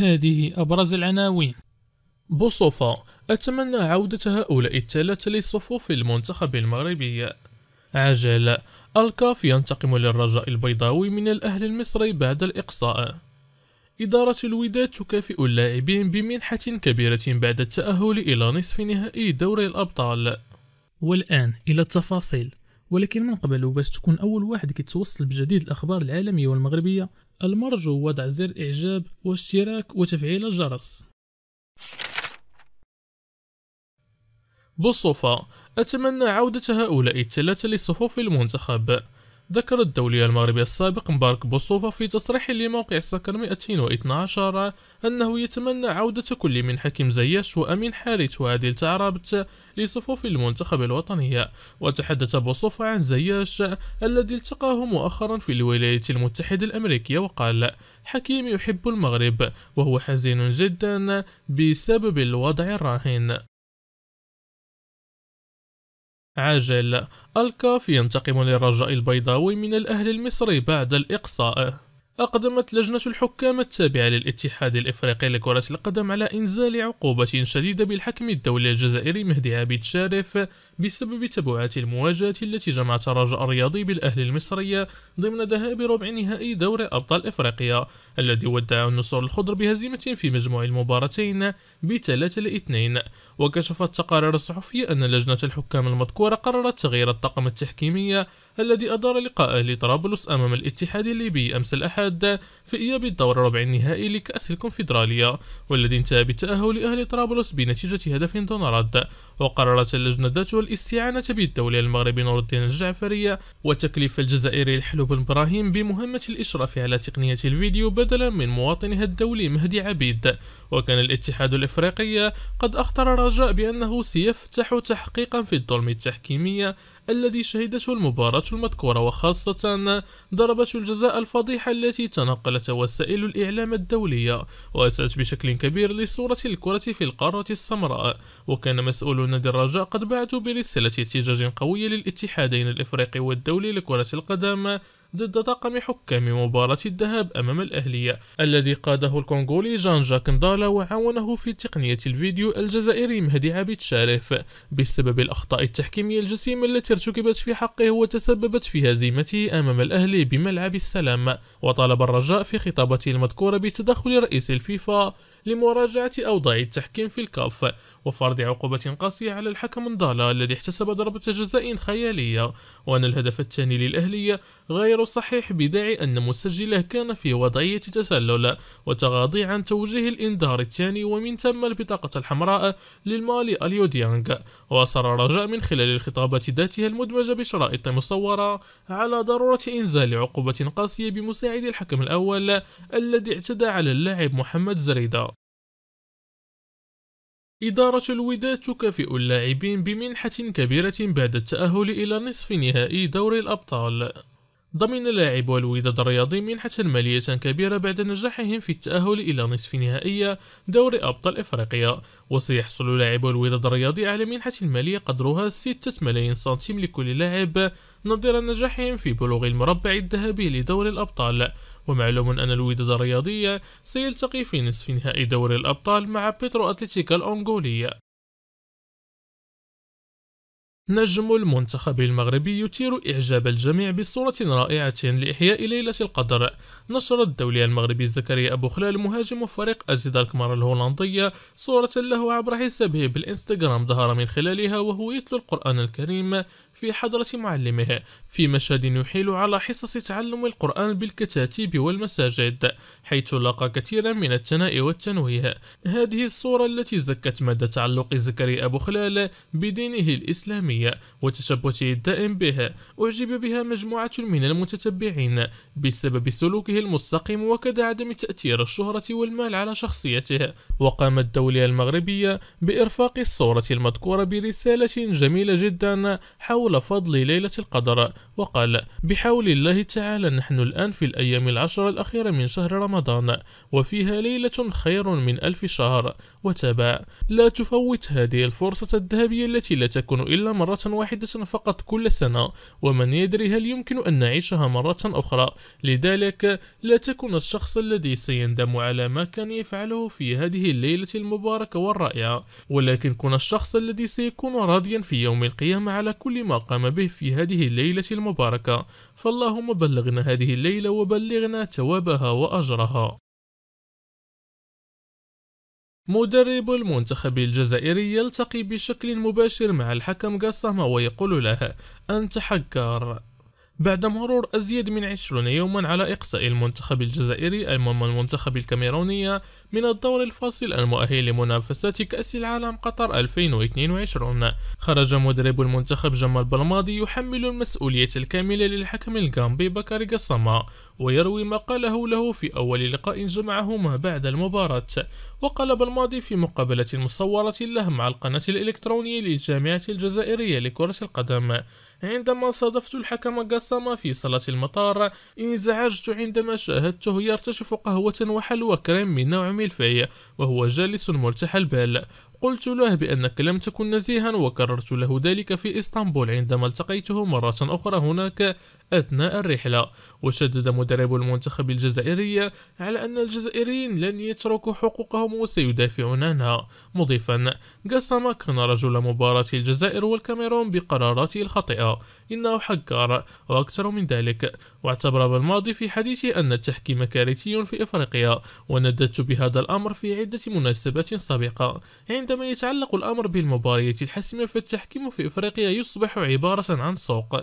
هذه أبرز العناوين. بوصوفا أتمنى عودة هؤلاء الثلاثة لصفوف المنتخب المغربي. عجل الكاف ينتقم للرجاء البيضاوي من الأهل المصري بعد الإقصاء. إدارة الوداد تكافئ اللاعبين بمنحة كبيرة بعد التأهل إلى نصف نهائي دوري الأبطال. والآن إلى التفاصيل. ولكن من قبل باش تكون أول واحد كيتوصل بجديد الأخبار العالمية والمغربية المرجو وضع زر إعجاب واشتراك وتفعيل الجرس. بالصفة أتمنى عودة هؤلاء الثلاثة لصفوف المنتخب. ذكر الدولي المغربي السابق مبارك بوصوفة في تصريح لموقع السكر 212 أنه يتمنى عودة كل من حكيم زياش وأمين حارث وعادل تعرابت لصفوف المنتخب الوطني. وتحدث بوصوفة عن زياش الذي التقاه مؤخرا في الولايات المتحدة الأمريكية وقال حكيم يحب المغرب وهو حزين جدا بسبب الوضع الراهن. عاجل. الكاف ينتقم للرجاء البيضاوي من الأهل المصري بعد الإقصاء. أقدمت لجنة الحكام التابعة للاتحاد الإفريقي لكرة القدم على إنزال عقوبة شديدة بالحكم الدولي الجزائري مهدي عبيد شارف بسبب تبعات المواجهة التي جمعت الرجاء الرياضي بالأهل المصرية ضمن ذهاب ربع نهائي دوري أبطال إفريقيا الذي ودع النصر الخضر بهزيمة في مجموع المباراتين بثلاثة لاثنين. وكشفت التقارير الصحفية أن لجنة الحكام المذكورة قررت تغيير الطاقم التحكيمي الذي أدار لقاء أهلي طرابلس أمام الاتحاد الليبي أمس الأحد في إياب الدور ربع النهائي لكأس الكونفدرالية والذي انتهى بتأهل أهل طرابلس بنتيجة هدف دون رد. وقررت اللجنة ذاتها الاستعانة بالدولي المغربي نور الدين الجعفري وتكليف الجزائري الحلو بن إبراهيم بمهمة الإشراف على تقنية الفيديو بدلا من مواطنها الدولي مهدي عبيد. وكان الاتحاد الإفريقي قد أخطر رجاء بأنه سيفتح تحقيقا في الظلم التحكيمي الذي شهدته المباراة المذكورة وخاصة ضربة الجزاء الفضيحة التي تنقلت وسائل الإعلام الدولية وأسأت بشكل كبير لصورة الكرة في القارة السمراء. وكان مسؤول نادي الرجاء قد بعثوا برسالة احتجاج قوية للاتحادين الإفريقي والدولي لكرة القدم ضد طاقم حكام مباراة الذهاب أمام الأهلية الذي قاده الكونغولي جان جاك ندالا وعاونه في تقنية الفيديو الجزائري مهدي عبيد شارف بسبب الأخطاء التحكيمية الجسيمة التي ارتكبت في حقه وتسببت في هزيمته أمام الأهلي بملعب السلام. وطالب الرجاء في خطابته المذكورة بتدخل رئيس الفيفا لمراجعة أوضاع التحكيم في الكاف وفرض عقوبة قاسية على الحكم نضالا الذي احتسب ضربة جزاء خيالية. وأن الهدف الثاني للأهلية غير صحيح بداعي أن مسجله كان في وضعية تسلل وتغاضي عن توجيه الإنذار الثاني ومن ثم البطاقة الحمراء للمالي أليو ديانغ وأصر رجاء من خلال الخطابات ذاتها المدمجة بشرائط مصورة على ضرورة إنزال عقوبة قاسية بمساعد الحكم الأول الذي اعتدى على اللاعب محمد زريدة. إدارة الوداد تكافئ اللاعبين بمنحة كبيرة بعد التأهل إلى نصف نهائي دوري الأبطال. ضمن لاعب الوداد الرياضي منحة مالية كبيرة بعد نجاحهم في التأهل إلى نصف نهائي دوري أبطال إفريقيا. وسيحصل لاعب الوداد الرياضي على منحة مالية قدرها 6 ملايين سنتيم لكل لاعب نظير نجاحهم في بلوغ المربع الذهبي لدوري الأبطال. ومعلوم أن الوداد الرياضي سيلتقي في نصف نهائي دوري الأبطال مع بيترو أتلتيكا الأنغولي نجم المنتخب المغربي يثير إعجاب الجميع بصورة رائعة لإحياء ليلة القدر. نشر الدولي المغربي زكريا أبو خلال مهاجم فريق أزيد الكمار الهولندية صورة له عبر حسابه بالإنستغرام ظهر من خلالها وهو يتلو القرآن الكريم في حضرة معلمه في مشهد يحيل على حصص تعلم القرآن بالكتاتيب والمساجد حيث لقى كثيرا من الثناء والتنويه. هذه الصورة التي زكت مدى تعلق زكريا أبو خلال بدينه الإسلامي. وتشبثه الدائم به. أعجب بها مجموعة من المتتبعين بسبب سلوكه المستقيم وكذا عدم تأثير الشهرة والمال على شخصيته. وقام الدولة المغربية بإرفاق الصورة المذكورة برسالة جميلة جدا حول فضل ليلة القدر. وقال بحول الله تعالى نحن الآن في الأيام العشر الأخيرة من شهر رمضان وفيها ليلة خير من ألف شهر. وتابع لا تفوت هذه الفرصة الذهبية التي لا تكون إلا مرة مرة واحدة فقط كل سنة ومن يدري هل يمكن أن نعيشها مرة أخرى. لذلك لا تكن الشخص الذي سيندم على ما كان يفعله في هذه الليلة المباركة والرائعة. ولكن كن الشخص الذي سيكون راضيا في يوم القيامة على كل ما قام به في هذه الليلة المباركة. فاللهم بلغنا هذه الليلة وبلغنا ثوابها وأجرها. مدرب المنتخب الجزائري يلتقي بشكل مباشر مع الحكم قاسما ويقول له أنت حكار. بعد مرور أزيد من عشرون يوما على إقصاء المنتخب الجزائري أمام المنتخب الكاميروني من الدور الفاصل المؤهل لمنافسات كأس العالم قطر 2022 خرج مدرب المنتخب جمال بلماضي يحمل المسؤولية الكاملة للحكم الغامبي بكاري قسما ويروي ما قاله له في أول لقاء جمعهما بعد المباراة. وقال بلماضي في مقابلة مصورة له مع القناة الإلكترونية للجامعة الجزائرية لكرة القدم عندما صادفت الحكم قاسما في صلاة المطار انزعجت عندما شاهدته يرتشف قهوة وحلوى كريم من نوع ميلفي وهو جالس مرتاح البال قلت له بأنك لم تكن نزيها وكررت له ذلك في إسطنبول عندما التقيته مرة أخرى هناك أثناء الرحلة. وشدد مدرب المنتخب الجزائري على أن الجزائريين لن يتركوا حقوقهم وسيدافعون عنها مضيفا قسم كان رجل مباراة الجزائر والكاميرون بقراراته الخاطئة. إنه حكار وأكثر من ذلك. واعتبر بالماضي في حديثه أن التحكيم كارثي في إفريقيا ونددت بهذا الأمر في عدة مناسبات سابقة. عندما يتعلق الأمر بالمباريات الحاسمة فالتحكيم في إفريقيا يصبح عبارة عن سوق.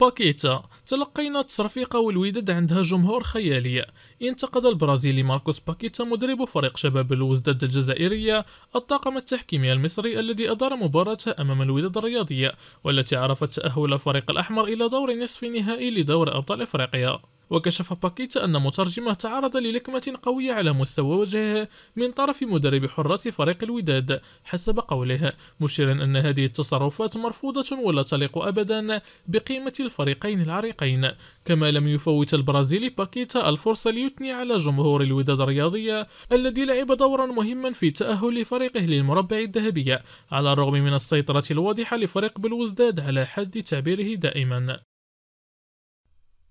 باكيتا تلقينا التصرفيقة والوداد عندها جمهور خيالي. انتقد البرازيلي ماركوس باكيتا مدرب فريق شباب الوزداد الجزائرية الطاقم التحكيمي المصري الذي أدار مباراتها أمام الوداد الرياضية والتي عرفت تأهل الفريق الأحمر إلى دور نصف نهائي لدور أبطال إفريقيا. وكشف باكيتا أن مترجمه تعرض للكمة قوية على مستوى وجهه من طرف مدرب حراس فريق الوداد حسب قوله مشيرا أن هذه التصرفات مرفوضة ولا تليق أبدا بقيمة الفريقين العريقين. كما لم يفوت البرازيلي باكيتا الفرصة ليثني على جمهور الوداد الرياضية الذي لعب دورا مهما في تأهل فريقه للمربع الذهبي على الرغم من السيطرة الواضحة لفريق بلوزداد على حد تعبيره دائما.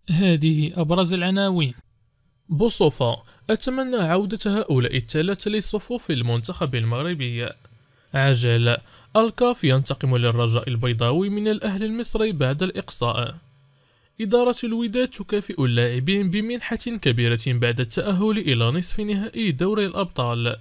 هذه أبرز العناوين. بوصوفا أتمنى عودة هؤلاء الثلاثة لصفوف المنتخب المغربي. عجل الكاف ينتقم للرجاء البيضاوي من الأهل المصري بعد الإقصاء. إدارة الوداد تكافئ اللاعبين بمنحة كبيرة بعد التأهل إلى نصف نهائي دوري الأبطال.